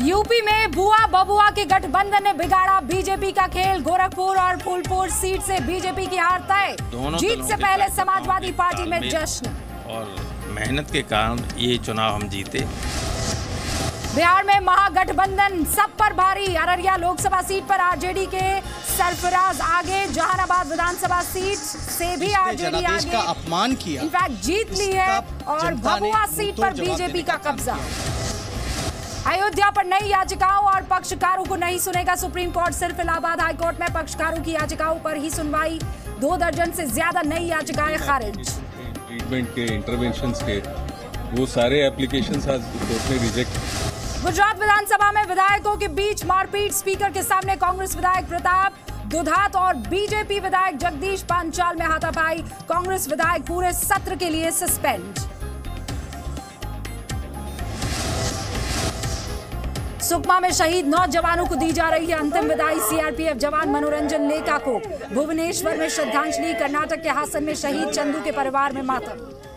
UP में बुआ बबुआ के गठबंधन ने बिगाड़ा बीजेपी का खेल। गोरखपुर और फूलपुर सीट से बीजेपी की हार तय। जीत से पहले समाजवादी पार्टी में जश्न। और मेहनत के कारण ये चुनाव हम जीते। बिहार में महागठबंधन सब पर भारी। अररिया लोकसभा सीट पर आरजेडी के सरफराज आगे। जहानाबाद विधानसभा सीट से भी आरजेडी का आगे। अपमान किया। इनफैक्ट जीत ली है और भभुआ सीट पर बीजेपी का कब्जा। अयोध्या पर नई याचिकाओं और पक्षकारों को नहीं सुनेगा सुप्रीम कोर्ट। सिर्फ़ इलाहाबाद हाईकोर्ट में पक्षकारों की याचिकाओं पर ही सुनवाई। दो दर्जन से ज़्यादा नई याचिकाएँ खारिज। ट्रीटमेंट के इंटरवेंशन के वो सारे एप्लीकेशन आज कोर्ट ने रिजेक्ट गुजरात विधानसभा में विधायकों के बीच मारपीट। स्पीकर के सामने कांग्रेस विधायक प्रताप दुधात और बीजेपी विधायक जगदीश पांचाल में हाथापाई। कांग्रेस विधायक पूरे सत्र के लिए सस्पेंड। सुकमा में शहीद नौ जवानों को दी जा रही है अंतिम विदाई सीआरपीएफ जवान मनोरंजन लेका को। भुवनेश्वर में श्रद्धांजलि, कर्नाटक के हासन में शहीद, चंदू के परिवार में मातम।